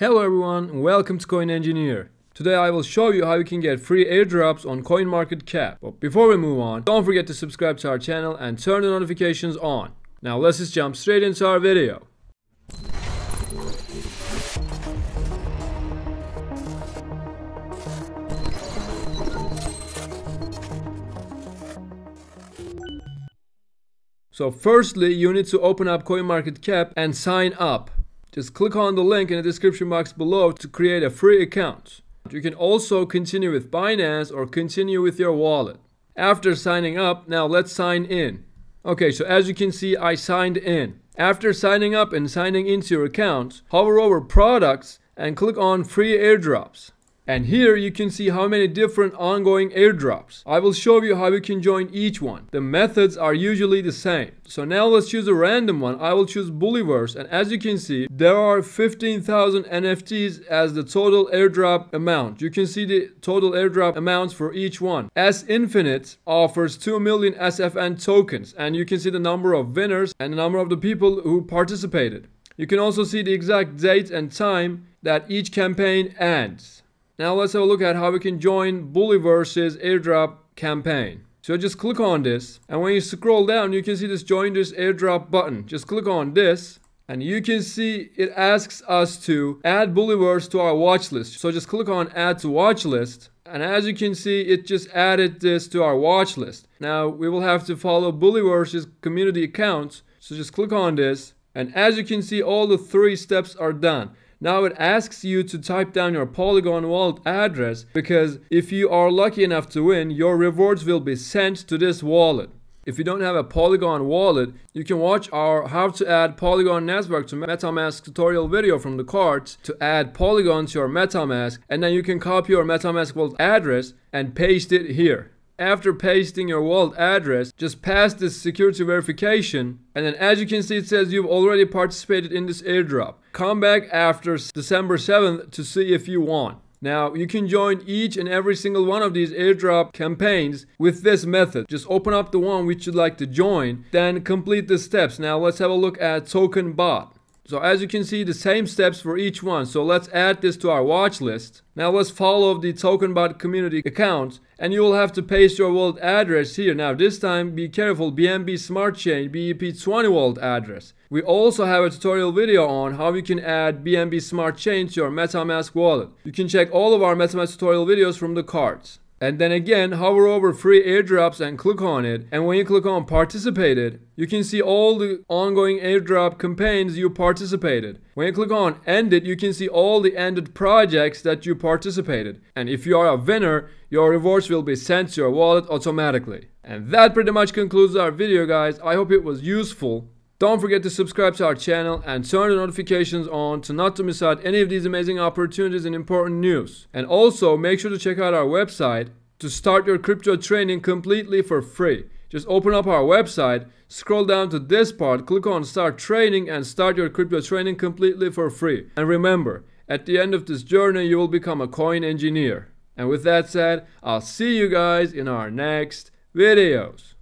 Hello everyone welcome to Coin Engineer. Today I will show you how you can get free airdrops on CoinMarketCap. But before we move on, don't forget to subscribe to our channel and turn the notifications on. Now let's just jump straight into our video. So firstly, you need to open up CoinMarketCap and sign up. Just click on the link in the description box below to create a free account. You can also continue with Binance or continue with your wallet. After signing up, now let's sign in. Okay, so as you can see, I signed in. After signing up and signing into your account, hover over products and click on free airdrops. And here you can see how many different ongoing airdrops. I will show you how you can join each one. The methods are usually the same. So now let's choose a random one. I will choose Bulliverse and as you can see there are 15,000 NFTs as the total airdrop amount. You can see the total airdrop amounts for each one. S Infinite offers 2 million SFN tokens and you can see the number of winners and the number of the people who participated. You can also see the exact date and time that each campaign ends. Now let's have a look at how we can join Bulliverse's airdrop campaign. So just click on this and when you scroll down you can see this join this airdrop button. Just click on this and you can see it asks us to add Bulliverse to our watch list. So just click on add to watch list and as you can see it just added this to our watch list. Now we will have to follow Bulliverse's community accounts. So just click on this and as you can see all the three steps are done. Now it asks you to type down your Polygon wallet address because if you are lucky enough to win, your rewards will be sent to this wallet. If you don't have a Polygon wallet, you can watch our how to add Polygon network to MetaMask tutorial video from the cards to add Polygon to your MetaMask and then you can copy your MetaMask wallet address and paste it here. After pasting your wallet address, just pass this security verification and then as you can see it says you've already participated in this airdrop. Come back after December 7th to see if you won. Now, you can join each and every single one of these airdrop campaigns with this method. Just open up the one which you'd like to join, then complete the steps. Now, let's have a look at Token Bot. So as you can see, the same steps for each one. So let's add this to our watch list. Now let's follow the TokenBot community account and you will have to paste your wallet address here. Now this time be careful BNB Smart Chain BEP20 wallet address. We also have a tutorial video on how you can add BNB Smart Chain to your MetaMask wallet. You can check all of our MetaMask tutorial videos from the cards. And then again, hover over free airdrops and click on it. And when you click on participated, you can see all the ongoing airdrop campaigns you participated. When you click on ended, you can see all the ended projects that you participated. And if you are a winner, your rewards will be sent to your wallet automatically. And that pretty much concludes our video guys. I hope it was useful. Don't forget to subscribe to our channel and turn the notifications on to not to miss out any of these amazing opportunities and important news. And also make sure to check out our website to start your crypto training completely for free. Just open up our website, scroll down to this part, click on start training and start your crypto training completely for free. And remember, at the end of this journey you will become a coin engineer. And with that said, I'll see you guys in our next videos.